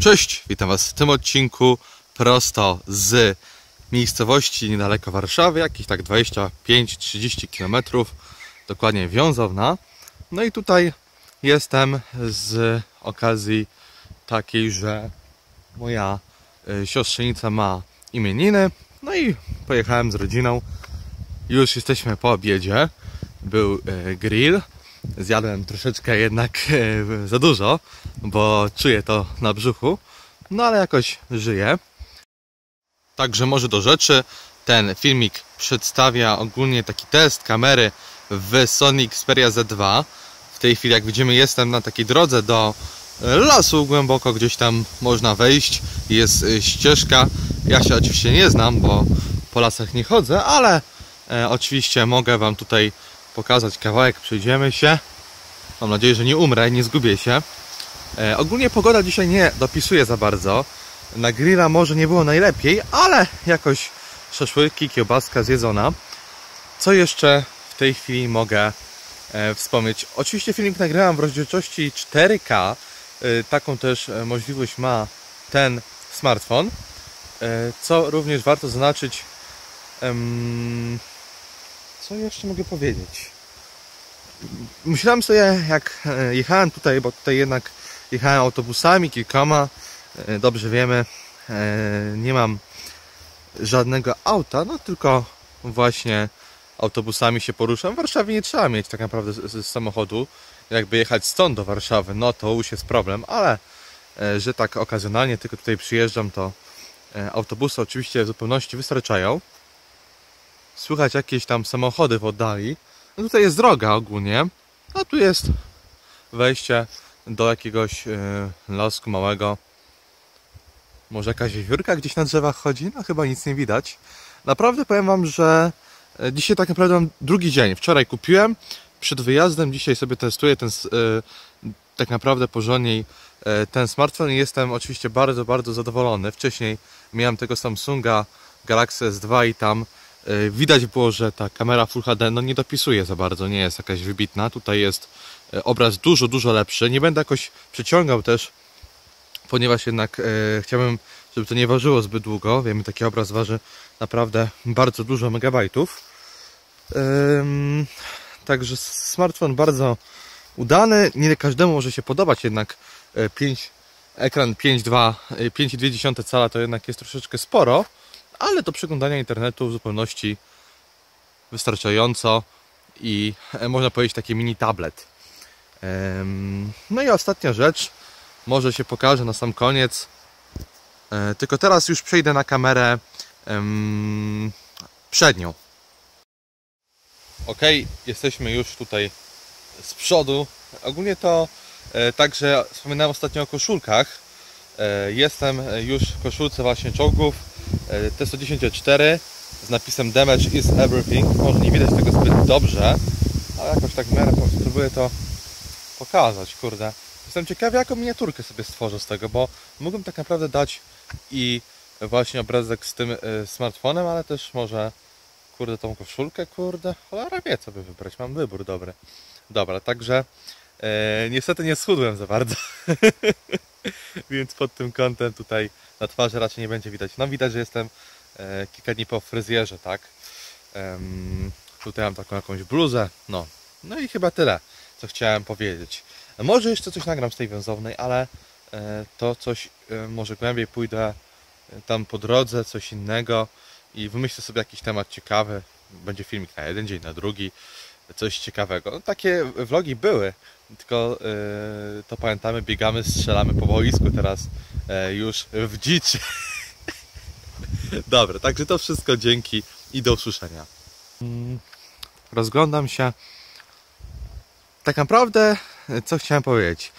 Cześć, witam Was w tym odcinku prosto z miejscowości niedaleko Warszawy, jakieś tak 25-30 km, dokładnie Wiązowna. No i tutaj jestem z okazji takiej, że moja y, siostrzenica ma imieniny, no i pojechałem z rodziną. Już jesteśmy po obiedzie, był y, grill, zjadłem troszeczkę jednak e, za dużo, bo czuję to na brzuchu, no ale jakoś żyję. Także może do rzeczy, ten filmik przedstawia ogólnie taki test kamery w Sony Xperia Z2. W tej chwili jak widzimy jestem na takiej drodze do lasu głęboko gdzieś tam można wejść, jest e, ścieżka. Ja się oczywiście nie znam, bo po lasach nie chodzę, ale e, oczywiście mogę Wam tutaj pokazać kawałek, przejdziemy się. Mam nadzieję, że nie umrę, nie zgubię się. E, ogólnie pogoda dzisiaj nie dopisuje za bardzo. Na grilla może nie było najlepiej, ale jakoś szaszłyki, kiełbaska zjedzona. Co jeszcze w tej chwili mogę e, wspomnieć? Oczywiście filmik nagrałem w rozdzielczości 4K. E, taką też e, możliwość ma ten smartfon. E, co również warto zaznaczyć. Em, co jeszcze mogę powiedzieć? Myślałem sobie, jak e, jechałem tutaj, bo tutaj jednak jechałem autobusami kilkoma, e, dobrze wiemy, e, nie mam żadnego auta, no tylko właśnie autobusami się poruszam. W Warszawie nie trzeba mieć tak naprawdę z, z samochodu. Jakby jechać stąd do Warszawy, no to już jest problem, ale że tak okazjonalnie tylko tutaj przyjeżdżam, to autobusy oczywiście w zupełności wystarczają. Słychać jakieś tam samochody w oddali. No tutaj jest droga ogólnie, a tu jest wejście do jakiegoś yy, małego. Może jakaś wiewiórka gdzieś na drzewach chodzi? No chyba nic nie widać. Naprawdę powiem Wam, że e, dzisiaj tak naprawdę mam drugi dzień. Wczoraj kupiłem, przed wyjazdem, dzisiaj sobie testuję ten yy, tak naprawdę porządniej yy, ten smartfon i jestem oczywiście bardzo, bardzo zadowolony. Wcześniej miałem tego Samsunga Galaxy S2 i tam widać było, że ta kamera Full HD no nie dopisuje za bardzo, nie jest jakaś wybitna. Tutaj jest e, obraz dużo, dużo lepszy. Nie będę jakoś przeciągał też, ponieważ jednak e, chciałbym, żeby to nie ważyło zbyt długo. Wiemy, taki obraz waży naprawdę bardzo dużo megabajtów. także smartfon bardzo udany. Nie każdemu może się podobać jednak 5, ekran 5,2 cala to jednak jest troszeczkę sporo ale do przeglądania internetu w zupełności wystarczająco i e, można powiedzieć taki mini tablet. No i ostatnia rzecz, może się pokaże na sam koniec. E, tylko teraz już przejdę na kamerę przednią. Ok, jesteśmy już tutaj z przodu. Ogólnie to e, także wspominałem ostatnio o koszulkach. Jestem już w koszulce właśnie czołgów E, T110 z napisem Damage is everything. Może nie widać tego zbyt dobrze, ale jakoś tak w miarę spróbuję to pokazać, kurde. Jestem ciekawy, jaką miniaturkę sobie stworzę z tego, bo mógłbym tak naprawdę dać i właśnie obrazek z tym y, smartfonem, ale też może, kurde, tą koszulkę, kurde, cholera wie, co by wybrać, mam wybór dobry. Dobra, także e, niestety nie schudłem za bardzo, więc pod tym kątem tutaj na twarzy raczej nie będzie widać. No widać, że jestem e, kilka dni po fryzjerze, tak? Ehm, tutaj mam taką jakąś bluzę, no. No i chyba tyle, co chciałem powiedzieć. Może jeszcze coś nagram z tej wiązownej, ale e, to coś, e, może głębiej pójdę e, tam po drodze, coś innego i wymyślę sobie jakiś temat ciekawy. Będzie filmik na jeden dzień, na drugi, coś ciekawego. No, takie vlogi były, tylko yy, to pamiętamy, biegamy, strzelamy po boisku teraz yy, już w dziczy. Dobra, także to wszystko dzięki i do usłyszenia. Mm, rozglądam się. Tak naprawdę, co chciałem powiedzieć?